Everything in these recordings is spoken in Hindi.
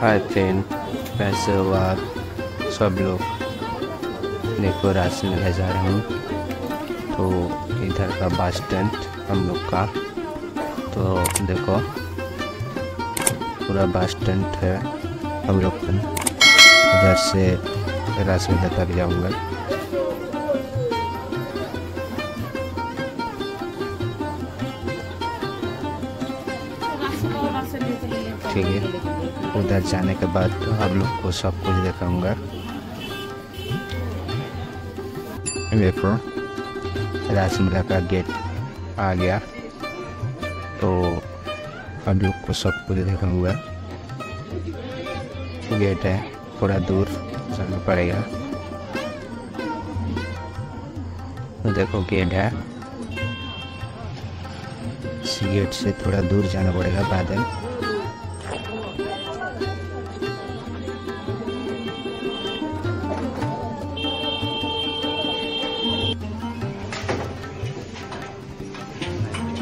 फ्रेंड पैसे बाद सब लोग देखो रास्ते में ले जा रहे हूँ। तो इधर का बस स्टैंड हम लोग का तो देखो, पूरा बस स्टैंड है हम लोग इधर से रास्ते तक जाऊँगा। ठीक है। उधर जाने के बाद तो आप लोग को सब कुछ दिखाऊँगा। देखो राजमला का गेट आ गया। तो आप लोग को सब कुछ दिखाऊँगा। गेट है, थोड़ा दूर जाना पड़ेगा। तो देखो, गेट है। गेट से थोड़ा दूर जाना पड़ेगा बादल।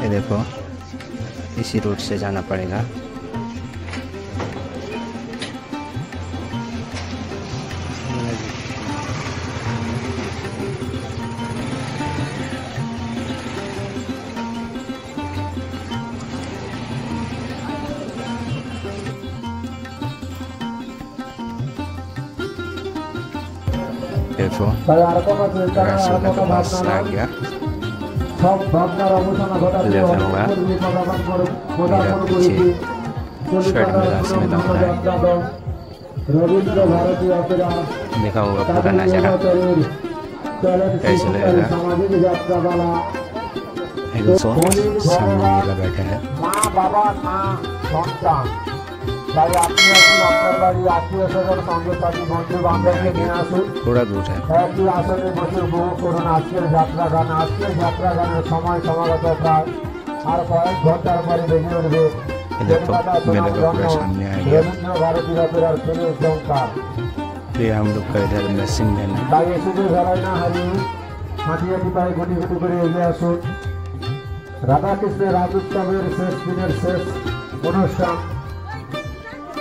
देखो इसी रूट से जाना पड़ेगा। देखो रास्ता तो आ गया। लेवल होगा मेरा पीछे शर्ट में रास्ते में दौड़ रहा है देखा होगा पूरा नज़ारा कैसे लगेगा एक सामने लगा बैठा है माँ बाबा माँ सोचता মা বাবা মা সন্তান তাই আপনি এখন আপনার বাড়ি আত্মীয় স্বজন সঙ্গে সাথী বন্ধু বান্ধবকে নিয়ে আসুন थोड़ा दूर है একই আসনে বসে উপভোগ করুন আজকের যাত্রা গান আজকের যাত্রা গানের সময় সমাগত প্রায় আর কয়েক ঘন্টার পরে বেজে উঠবে ये देखो मेले का पूरा सामने आ गया রবীন্দ্র ভারতী অপেরার ফিরে সংখ্যা तो ये हम लोग का इधर मैसिंग लेना है তাই এসেছে ধরাই না হারিয়ে হাঁটি হাঁটি পায়ে গুটি গুটি করে এগিয়ে আসুন রাধাকৃষ্ণের রাজোৎসবের শেষ দিনের শেষ অনুষ্ঠান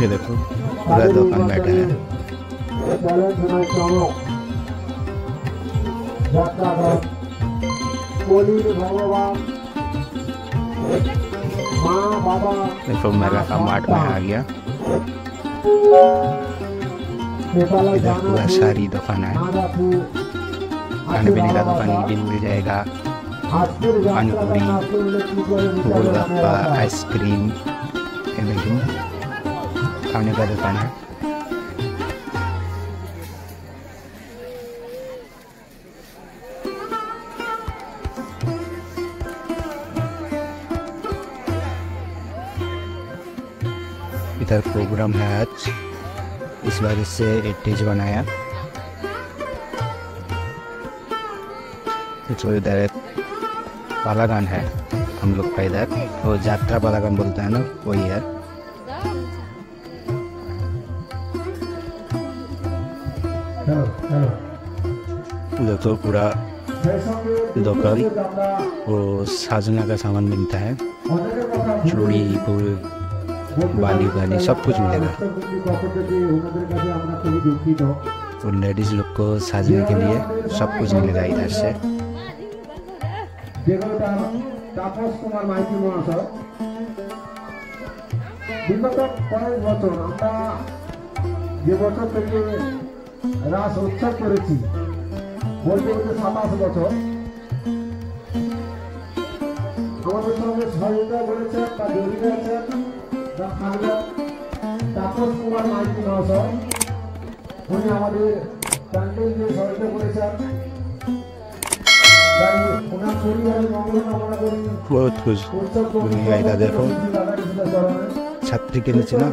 ये देखो पूरा दुकान बैठा है। देखो मेरा का मार्ट में आ गया। इधर पूरा सारी दुकान है। खाने पीने का दुकान भी मिल जाएगा। पानीपुरी गोलगप्पा आइसक्रीम एवरीथिंग खाने का दुकान है इधर प्रोग्राम है आज इस बार इससे एटेज बनाया तो इधर बालागान है। हम लोग का इधर। वो यात्रा बालागान बोलते हैं ना, वही है। देखो तो पूरा दुकान वो साजना का सामान मिलता है। चूड़ी, फूल, बाली बाली सब कुछ मिलेगा। तो और लेडीज़ लोग को साजने के लिए सब कुछ मिलेगा इधर से। যেগুলো তার তাপস কুমার মাইতি মহাশয়। বিগত কয়েক বছর আমরা যে বছর থেকে রাস উৎসব করেছি, বলতে বলতে সাতাশ বছর। আমাদের সঙ্গে সহযোগিতা করেছেন বা জড়িত আছেন বা থাকলেন তাপস কুমার মাইতি মহাশয়। উনি আমাদের প্যান্ডেল দিয়ে সহযোগিতা করেছেন। बहुत कुछ উৎসব दुनिया इधर देखो छतरी के नीचे ना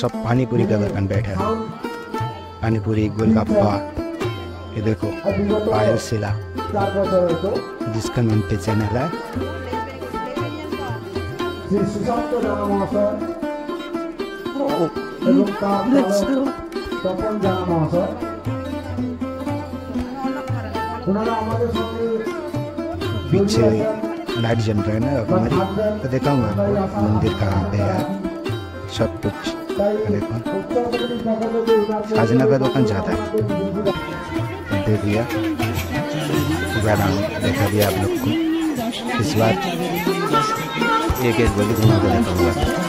सब पानी पूरी का दुकान बैठे हैं पानी पूरी गोलगप्पा ये देखो पायल सिला চার বছর হতো जिसका नाम पे चैनल है শ্রী সুশান্ত জানা মহাশয় এবং তার বালক তপন জানা মহাশয় ওনারা আমাদের সঙ্গে पीछे लाइट जल रहा है ना हमारी तो देखा हूँ आपको मंदिर कहाँ पे है? सब कुछ। देखो खजाना का दुकान ज़्यादा है? दे दिया देखा दिया आप लोग को। इस बार एक एक गोली घुमा कर देखा हुआ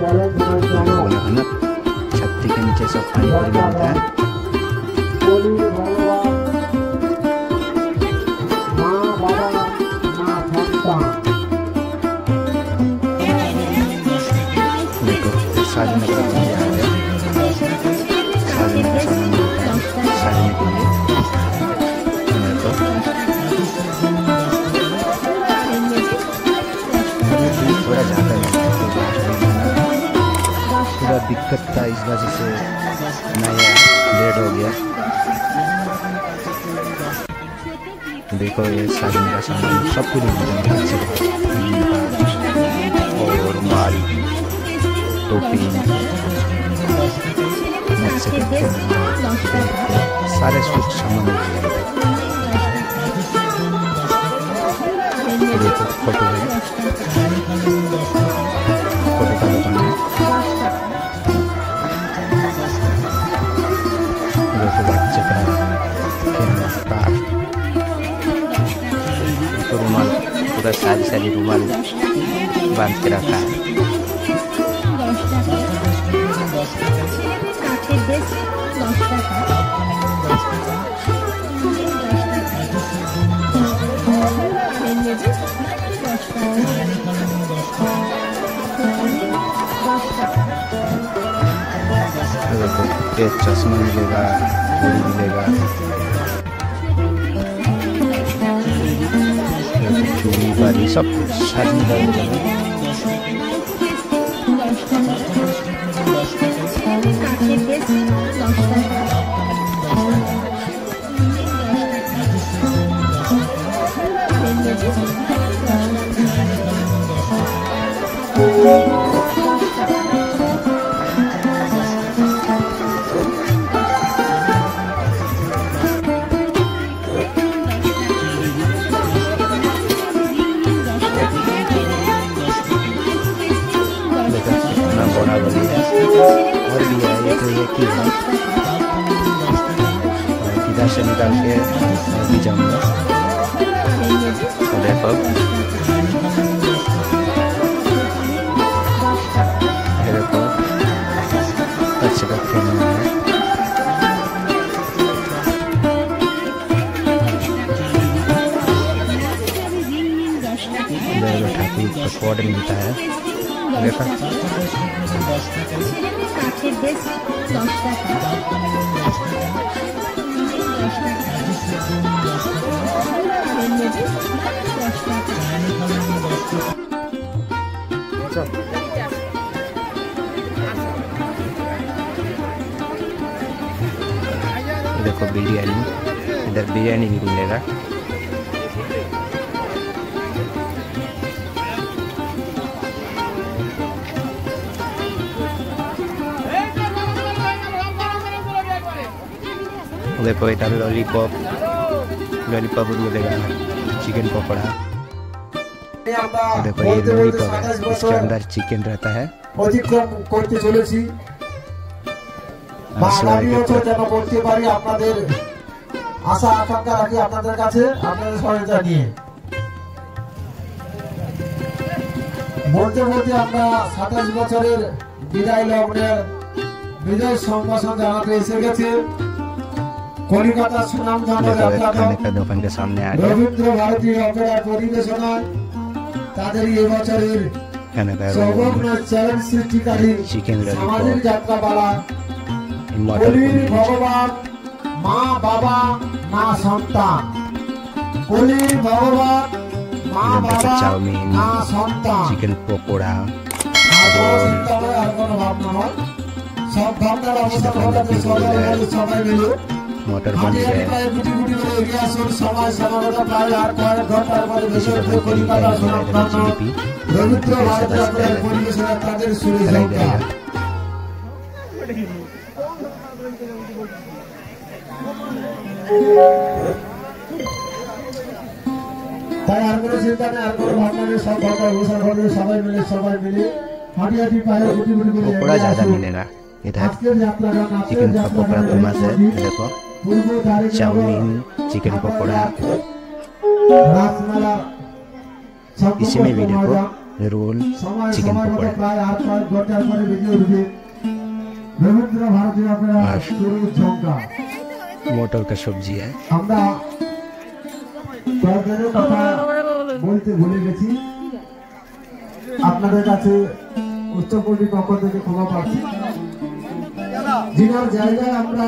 बोला छत्ती के नीचे सब पानी मिलता है। दिक्कत था इस वजह से मैं लेट हो गया। देखो ये शादी का सामान सब कुछ और माल, टोपी, सारे सुख सामान देखो फ़ोटो है। sampai saat saya di rumah bahan kirakan चश्मा मिलेगा घड़ी मिलेगा देखो चूड़ी बाली सब कुछ दर्शन करके कि हम भी जाऊँगा अच्छे मिलता है লেখা देखो बिरयानी इधर बिरयानी भी मिलेगा देखो इधर लॉलीपॉप लॉलीपॉप भी मिलेगा चिकन पकौड़ा আমরা देखो ये বলতে বলতে लॉलीपॉप है সাতাশ इसके বছর अंदर चिकन रहता है অতিক্রম করতে চলেছি বা আর আগামী সবাইকে বছর যেন করতে পারি আপনাদের আশা আকাঙ্ক্ষা রাখি আপনাদের কাছে আপনাদের সহায়তা নিয়ে বলতে বলতে আমরা সাতাশ বছরের বিদায় লগ্নের বিদায় সম্ভাষণ জানাতে এসে গেছে কলিকাতা সুনাম দোকানকে সামনে রবীন্দ্র ভারতী অপেরা পরিবেশনায় তাদের এবছরের সৌগম্য চ্যালেঞ্জ সৃষ্টিকারী সামাজিক যাত্রাপালা। ভগবান মা বাবা মা সন্তান। বলির ভগবান মা বাবা চাউমিন মা সন্তান। চিকেন পকোড়া সব ভাবনার অবস্থা সবাই মিলে मटर হাঁটি पनीर হাঁটি है প্রায় গুটি গুটি করে এগিয়ে আসুন সময় সমাগত প্রায় আর কয়েক ঘন্টার পরে इसी দেশের तरह की কলিকাতা मिठाई সুনাম मिलेगा जिलेबी রবীন্দ্র ये ভারতী सब অপেরা है পরিবেশনা তাদের সুরে खिलाई সংখ্যা जाएगा তাই আর কোনো চিন্তা নেই আর কোনো ভাবনা নেই সব ভাবনা ঘোষণা করবে সবাই মিলে সবাই মিলে হাঁটি হাঁটি পায়ে গুটি গুটি করে पकौड़ा এগিয়ে ज़्यादा আসুন। मिलेगा इधर আজকের যাত্রা গান আজকের चिकन का যাত্রা पकौड़ा গান फेमस है देखो পূর্ব তারিখ चाउमीन चिकन पकौड़ा রাসমেলা इसी में भी देखो रोल সময় चिकन সময় মতো पकौड़ा প্রায় আট কয়েক ঘন্টার পরে বেজে উঠবে রবীন্দ্র ভারতী অপেরা আর- শুরু ঝঙ্কা मटर का सब्जी है আমরা কয়েকজনের কথা বলতে ভুলে গেছি আপনাদের কাছে উচ্চপল্লী পক্ষ থেকে ক্ষমা পাচ্ছি জিনার জায়গায় আমরা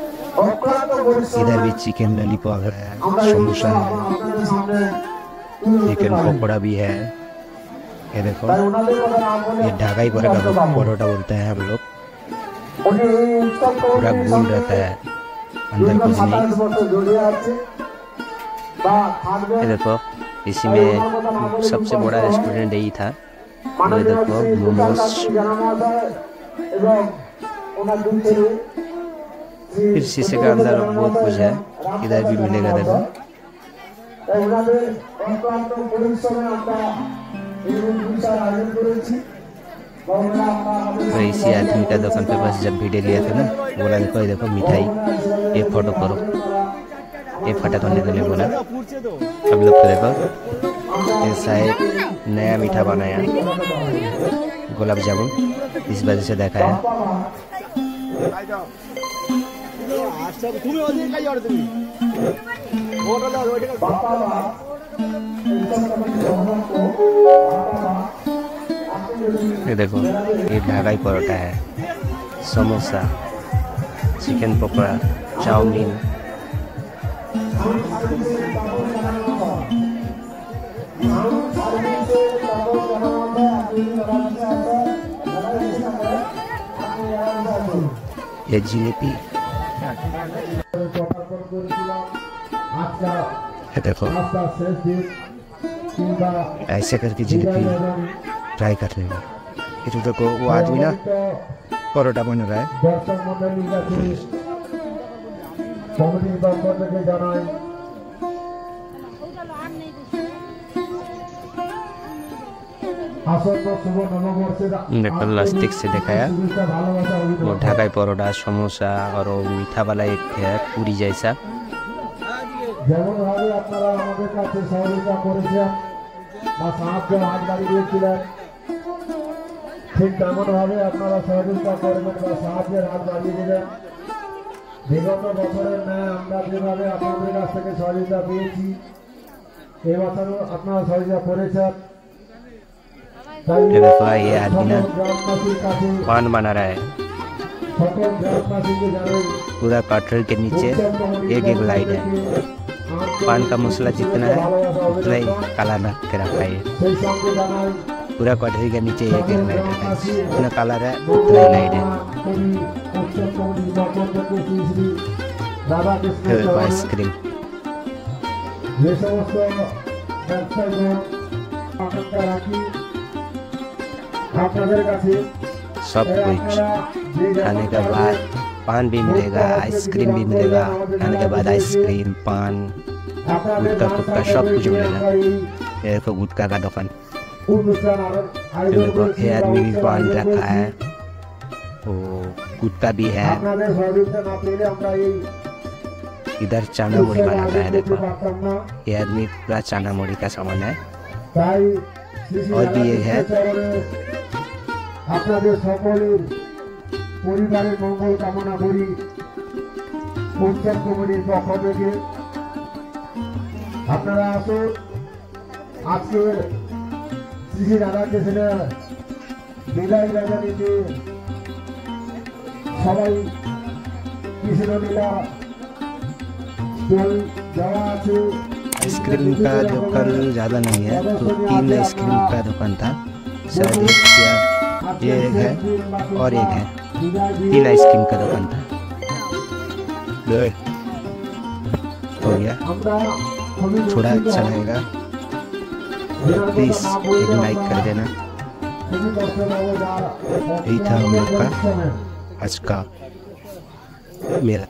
इधर भी चिकन लॉलीपॉप है, समोसा है। चिकन पकौड़ा भी है। ये देखो, ये ढाका ही पड़ेगा परोठा बोलते हैं हम लोग। पूरा गोल रहता है, अंदर कुछ नहीं। ये देखो, इसी में सबसे बड़ा रेस्टोरेंट यही था। ये देखो मोमोज। फिर शीशे के अंदर बहुत कुछ है। इधर भी मिलेगा देखो। और इसी आदमी का दुकान पे बस जब वीडियो लिया था ना, बोला देखो ये देखो मिठाई ये फ़ोटो करो। ये फ़ोटो करने के लिए बोला। अब लोग को देखो ये शायद नया मीठा बनाया गुलाब जामुन, इस वजह से देखा है। ये देखो ये ढाकाई परोटा है। Samosa chicken pakora chow mein. ये जिलेबी। देखो। ऐसे करके जिलेबी ट्राई कर लेंगे फिर देखो, वो आदमी ना परोटा बन रहा है। देखो लास्टिक से दिखाया শুভেচ্ছা ভালোবাসা वो অভিনন্দন ढाका परोठा समोसा और वो मीठा वाला एक है पूरी जैसा যেমন ভাবে আপনারা আমাদের কাছে সহযোগিতা করেছেন বা সাহায্য হাত বাড়িয়ে দিয়েছিলেন ঠিক তেমন ভাবে আপনারা সহযোগিতা করবেন বা সাহায্যের হাত বাড়িয়ে দেবেন বিগত বছরের ন্যায় আমরা যেভাবে আপনাদের কাছ থেকে সহযোগিতা পেয়েছি এবছরও আপনারা সহযোগিতা করেছেন व्यवसाय है आदमी ना पान बना रहा है। पूरा कटरल के नीचे एक एक लाइट है। पान का मसला जितना है, उतना ही काला ना कर रखा पूरा कटहरी के नीचे एक एक लाइट है जितना कलर है, उतना ही लाइट है। आइसक्रीम। ये समस्त सब कुछ खाने के बाद पान भी मिलेगा आइसक्रीम भी मिलेगा खाने के बाद आइसक्रीम पान गुटका कुटका सब कुछ मिलेगा ये देखो गुटका का दुकान देखो ये आदमी भी पान रखा है तो गुटका भी है इधर चना मुड़ी बनाता है देखो ये आदमी पूरा चना मुड़ी का सामान है और भी एक है রাধাকৃষ্ণ চরণে আপনাদের সকলের পরিবারের মঙ্গল কামনা করি পঞ্চায়েত কমিটির পক্ষ থেকে আপনারা আসুন আজকের শ্রী শ্রী রাধাকৃষ্ণের বিদায় রাজানীতে সবাই কৃষ্ণলীলা দোল দেওয়া আছে आइसक्रीम का दुकान ज़्यादा नहीं है तो तीन आइसक्रीम का दुकान था शायद एक या ये है और एक है। तीन आइसक्रीम का दुकान था। हो गया। थोड़ा अच्छा लगेगा। प्लीज़, एक लाइक कर देना। यही था हम लोग का आज का मेरा।